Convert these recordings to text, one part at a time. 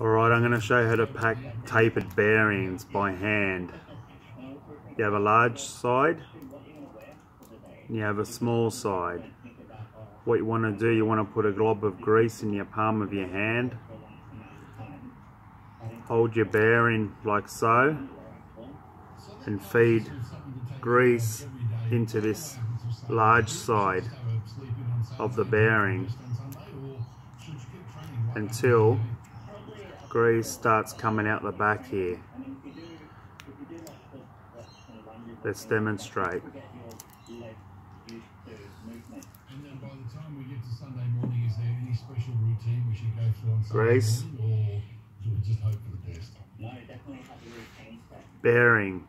Alright, I'm going to show you how to pack tapered bearings by hand. You have a large side, and you have a small side. What you want to do, you want to put a glob of grease in your palm of your hand. Hold your bearing like so, and feed grease into this large side of the bearing until grease starts coming out the back here. Let's demonstrate. Grease. Bearing.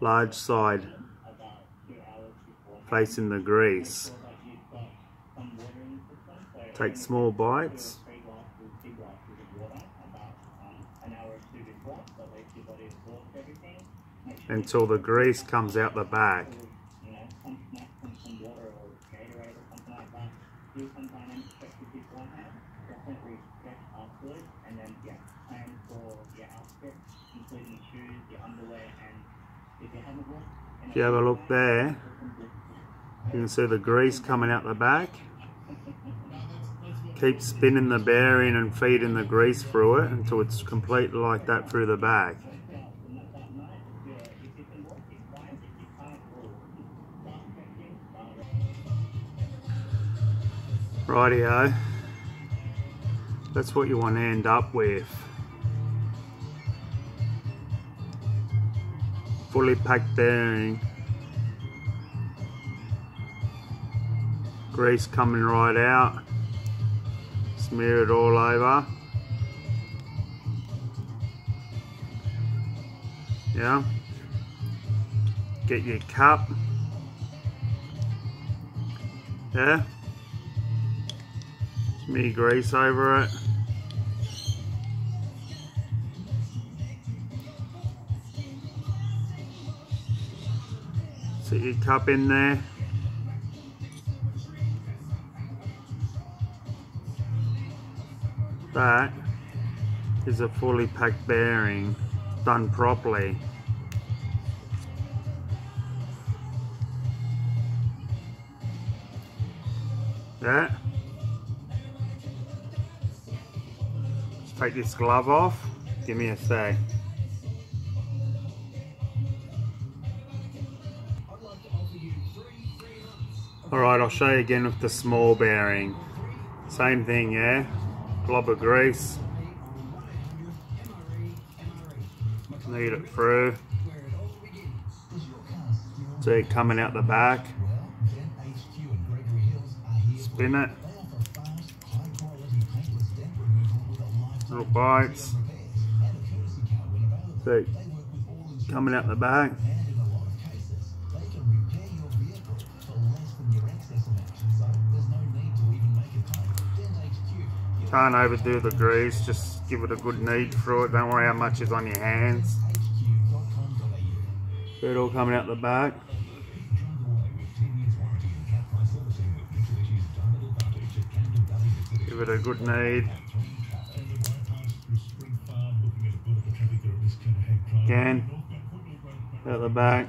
Large side facing the grease. Take small bites until the grease comes out the back. If you have a look there, you can see the grease coming out the back. Keep spinning the bearing and feeding the grease through it until it's completely like that through the back. Rightio. That's what you want to end up with. Fully packed bearing. Grease coming right out. Smear it all over. Yeah. Get your cup. Yeah me grease over it. Set your cup in there. That is a fully packed bearing done properly. Yeah. take this glove off. Give me a sec. Alright, I'll show you again with the small bearing. Same thing, yeah? Glob of grease. Knead it through. See it coming out the back. Spin it. little bites. See, coming out the back. Can't overdo the grease, just give it a good knead through it. Don't worry how much is on your hands. It all coming out the back. Give it a good knead. Again, at the back.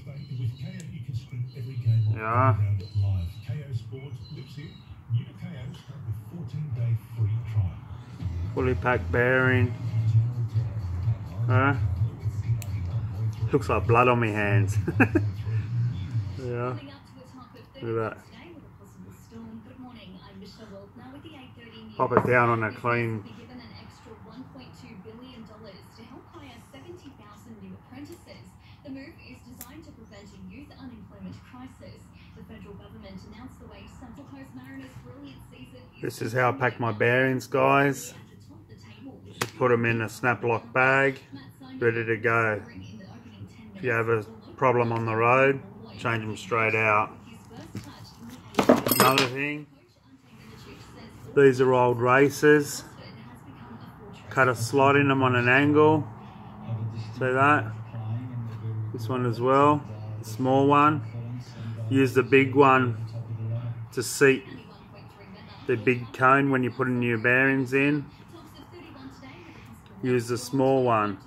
Fully packed bearing. Huh? Looks like blood on my hands. yeah. Look at that. Pop it down on a clean The move is designed to prevent a youth unemployment crisis. The This is how I pack my bearings, guys. Just put them in a snap lock bag, ready to go. If you have a problem on the road, change them straight out. Another thing, these are old racers. Cut a slot in them on an angle. See that? This one as well, the small one. Use the big one to seat the big cone when you're putting your bearings in. Use the small one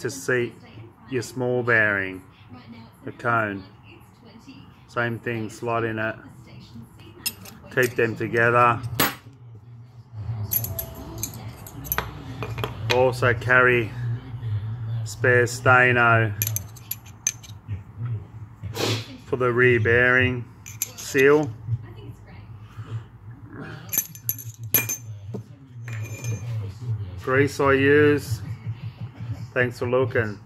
to seat your small bearing, the cone. Same thing, slot in it. Keep them together. Also carry spare Stano for the rear bearing seal. Grease I use. Thanks for looking.